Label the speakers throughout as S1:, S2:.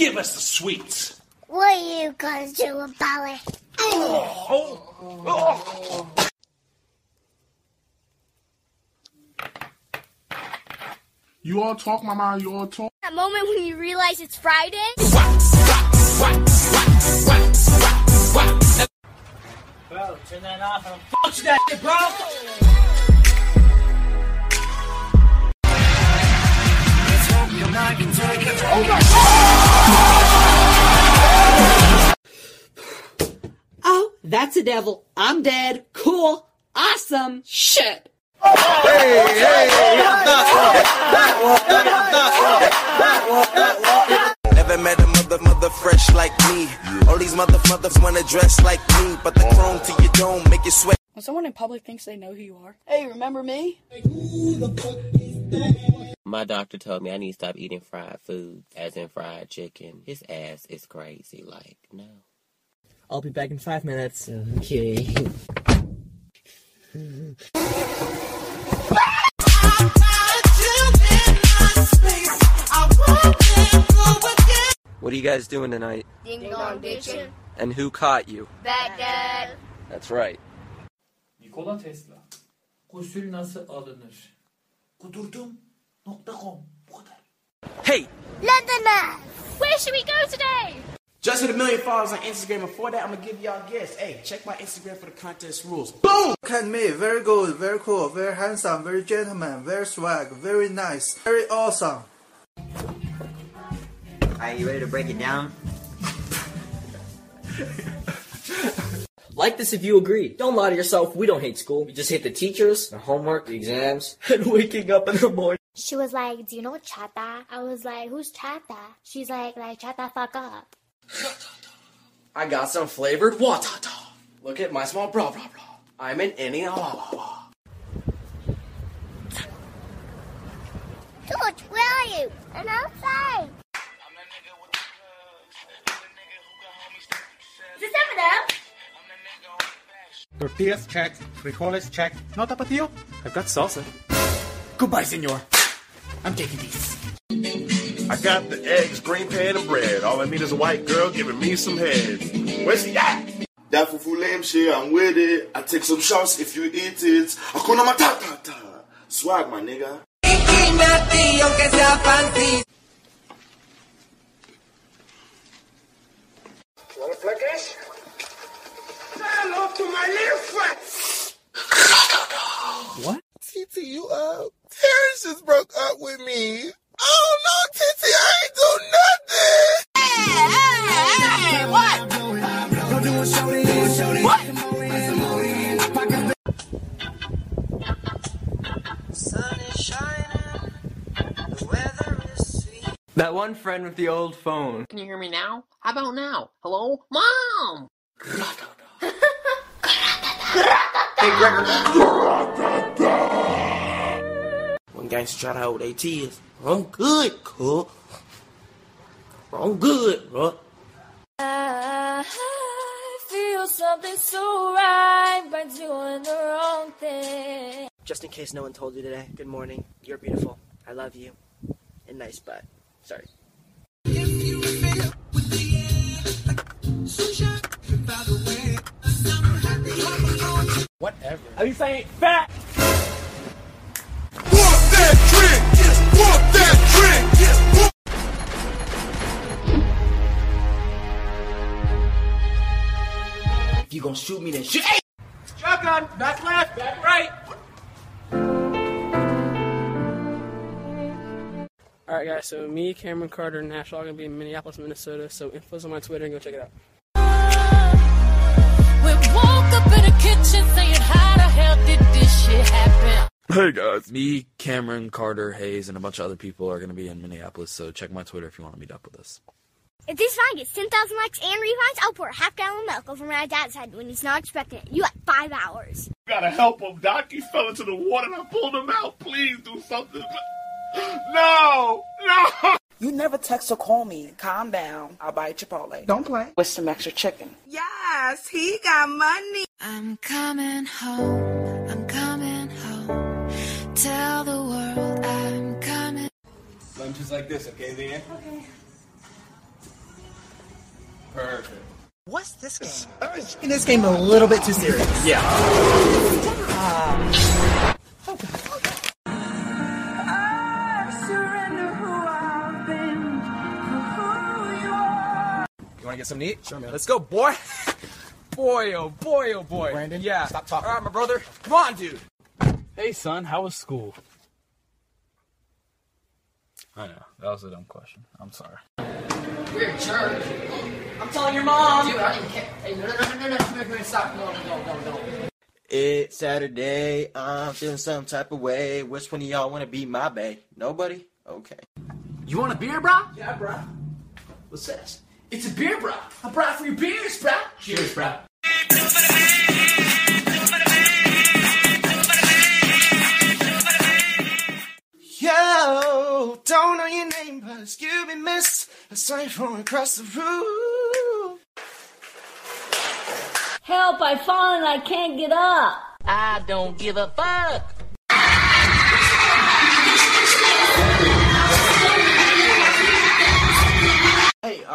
S1: Give us the sweets.
S2: What are you gonna do about it? Oh, oh, oh.
S3: You all talk, mama. You all talk.
S2: That moment when you realize it's Friday?
S4: Bro, turn that off. I don't fuck with that shit, bro.
S5: Oh, that's a devil. I'm dead. Cool. Awesome. Shit.
S6: Never met a mother, mother fresh like me. All these mother, mothers wanna dress like me, but the chrome to your dome make you sweat.
S7: When someone in public thinks they know who you are, hey, remember me?
S8: My doctor told me I need to stop eating fried food, as in fried chicken. His ass is crazy. Like, no.
S4: I'll be back in five minutes. Okay.
S9: What are you guys doing tonight?
S2: Ding dong ditching.
S9: And who caught you?
S2: Baghdad.
S9: That's right.
S10: Nikola Tesla. Gusül nasıl alınır? Kudurdum.com Bu kadar.
S9: Hey!
S2: Londoners! Where should we go today?
S11: Just hit a million followers on Instagram. Before that, I'm gonna give y'all a guess. Hey, check my Instagram for the contest rules. Boom!
S12: Look at me, very good, very cool, very handsome, very gentleman, very swag, very nice, very awesome.
S13: Are you ready to break it down?
S4: Like this if you agree. Don't lie to yourself. We don't hate school. We just hate the teachers, the homework, the exams, and waking up in the morning.
S2: She was like, Do you know what chata? I was like, Who's chata? She's like, like chata fuck up.
S4: I got some flavored watata. Look at my small bra bra bra. I'm an innie wah wah wah.
S2: George, where are you? I'm outside. Is this M&M?
S14: Tortillas check, frijoles check. No tapatio? I've got salsa.
S4: Goodbye, senor. I'm taking these.
S3: I got the eggs, green pan, and bread. All I need is a white girl giving me some head. Where's he at?
S15: That fufu lame shit, I'm with it. I take some shots if you eat it. Hakuna matata. Swag, my nigga.
S16: Wanna play this? Say hello to my little friend.
S9: That one friend with the old phone.
S17: Can you hear me now? How about now? Hello? Mom!
S9: Hey, Gregor.
S6: When gangsters try to hold their tears, I'm good, cool. I'm good, bro.
S18: I feel something so right by doing the wrong thing.
S4: Just in case no one told you today, good morning. You're beautiful. I love you. And nice butt. Sorry.
S10: Whatever.
S4: Are you saying fat?
S15: Walk that trick. Walk that trick.
S4: If you gonna shoot me, then shoot. Hey!
S10: Shotgun. Back left. Back right.
S7: Alright, guys, so me, Cameron Carter, and Nash all gonna be in Minneapolis, Minnesota, so info's on my Twitter and go check it out.
S18: We woke up in the kitchen saying, How the hell did this shit happen?
S19: Hey guys, me, Cameron, Carter, Hayes, and a bunch of other people are going to be in Minneapolis, so check my Twitter if you want to meet up with us.
S2: If this song gets 10,000 likes and rewinds, I'll pour a half gallon of milk over my dad's head when he's not expecting it. You got five hours.
S3: Gotta help him, Doc. He fell into the water and I pulled him out. Please do something. No! No!
S20: You never text or call me. Calm down. I'll buy Chipotle. Don't play. With some extra chicken.
S6: Yes, he got money.
S18: I'm coming home. I'm coming home. Tell the world I'm coming.
S1: Lunch is like this, okay, Leanne?
S18: Okay.
S21: Perfect.
S20: What's this game?
S4: In this game, a little bit too serious.
S21: Yeah. Want to get some neat? Sure, man. Let's go, boy. Boy, oh boy, oh boy.
S4: Brandon,
S21: yeah.
S4: stop talking.
S21: All right, my brother. Come on, dude.
S10: Hey, son, how was school? I know. That was a dumb question. I'm sorry.
S17: You're a jerk.
S22: I'm telling your mom.
S17: Dude, I don't even care. Hey, no, no, no, no, no, no, no, stop. No, no, no, no, no.
S11: It's Saturday. I'm feeling some type of way. Which one of y'all want to be my bae? Nobody? Okay.
S21: You want a beer, bro?
S4: Yeah, bro.
S21: What's this? It's a beer, bro. A brought for your beers, bro. Cheers, bro.
S11: Yo, don't know your name, but excuse me, miss. A sign from across the room.
S1: Help, I've fallen, I can't get up.
S17: I don't give a fuck.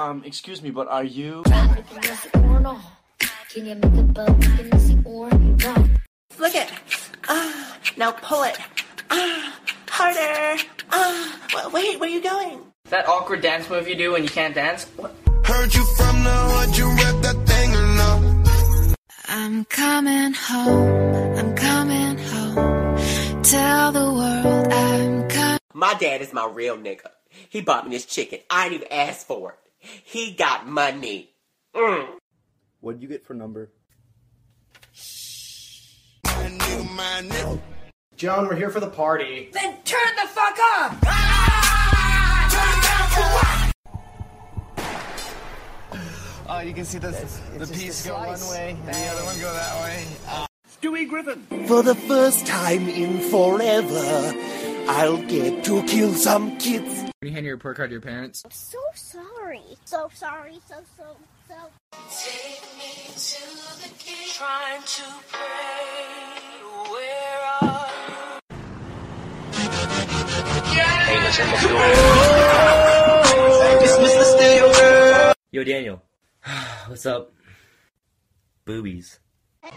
S4: Um, excuse me, but are you?
S20: Look it. Ah, now pull it. Ah, harder. Ah, wait, where are you going?
S22: That awkward dance move you do when you can't dance? What?
S16: Heard you from the hood, you rep that thing or no?
S18: I'm coming home. I'm coming home. Tell the world I'm coming.
S8: My dad is my real nigga. He bought me this chicken. I didn't even ask for it. He got money. Mm.
S23: What'd you get for number?
S4: Joan, we're here for the party.
S20: Then turn the fuck up.
S4: Oh, ah! ah, you can see the the piece go one way and the other one go that way. Ah.
S16: Stewie Griffin. For the first time in forever, I'll get to kill some kids.
S21: Can you hand your report card to your parents?
S24: I'm so sorry. So sorry. So, so, so.
S18: Take me to the gate. Trying to pray. Where are
S16: Dismiss the studio girl.
S25: Yo, Daniel. What's up? Boobies.
S24: so.